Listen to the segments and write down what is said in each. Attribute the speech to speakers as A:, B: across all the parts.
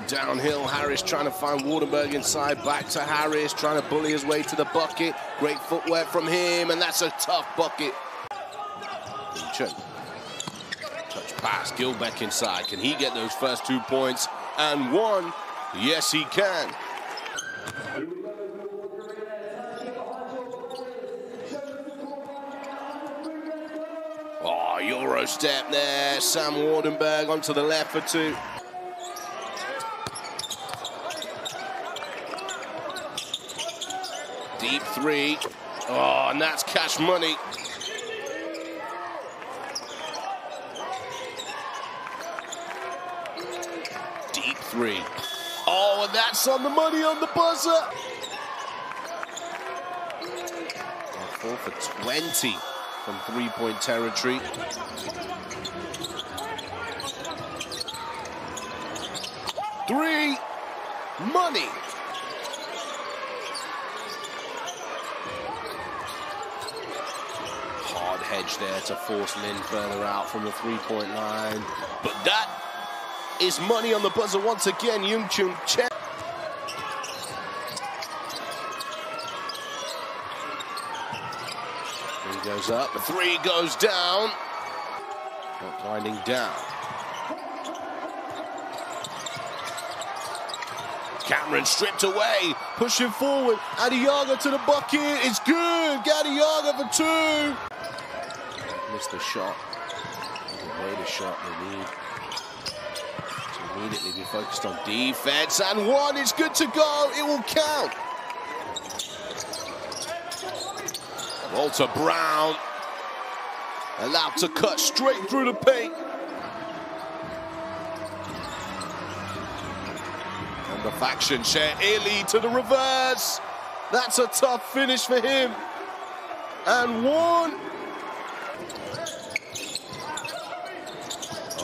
A: Downhill. Harris trying to find Waardenburg inside. Back to Harris, trying to bully his way to the bucket. Great footwork from him, and that's a tough bucket. Touch pass. Gilbeck inside. Can he get those first two points? And one. Yes, he can. Oh, Euro step there. Sam Waardenburg onto the left for two. Deep three. Oh, and that's cash money. Deep three. Oh, and that's on the money on the buzzer. Oh, four for 20 from three-point territory. Three. Money. Hedge there to force Lin further out from the three-point line. But that is money on the buzzer once again. Yung Chung Chen. Three goes up, the three goes down. Not winding down. Cameron stripped away, pushing forward. Adiaga to the bucket. It's good. Adiaga for two. Missed the shot. Made a shot they need to immediately be focused on defense. And one is good to go. It will count. Walter Brown allowed to cut straight through the paint. And the faction share Illy to the reverse. That's a tough finish for him. And one.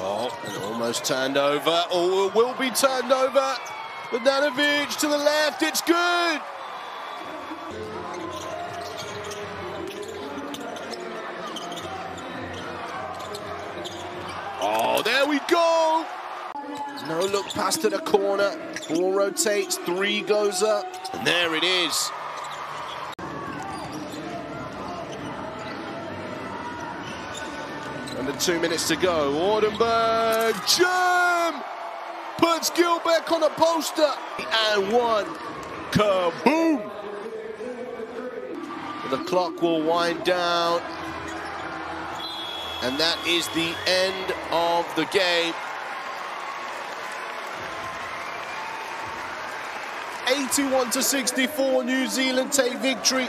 A: Oh, and almost turned over. It will be turned over. Bogdanovic to the left. It's good. Oh, there we go. No look pass to the corner. Ball rotates. Three goes up. And there it is. Under two minutes to go. Waardenburg. Jam! Puts Gilbeck on a poster. And one. Kaboom! The clock will wind down. And that is the end of the game. 81 to 64, New Zealand take victory.